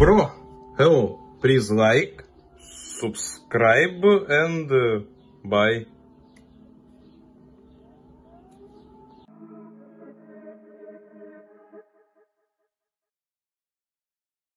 Bro, hello, please like, subscribe and uh, bye.